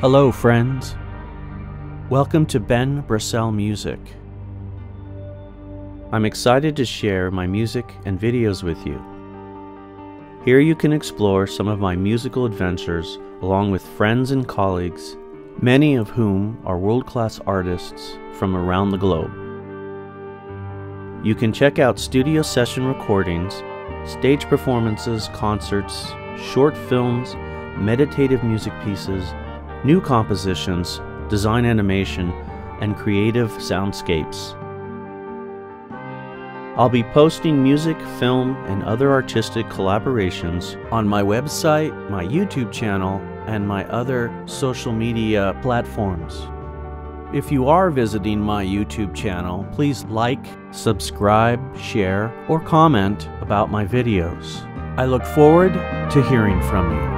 Hello, friends. Welcome to Ben Brussell Music. I'm excited to share my music and videos with you. Here you can explore some of my musical adventures along with friends and colleagues, many of whom are world class artists from around the globe. You can check out studio session recordings, stage performances, concerts, short films, meditative music pieces, new compositions, design animation, and creative soundscapes. I'll be posting music, film, and other artistic collaborations on my website, my YouTube channel, and my other social media platforms. If you are visiting my YouTube channel, please like, subscribe, share, or comment about my videos. I look forward to hearing from you.